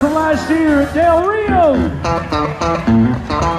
from last year at Del Rio.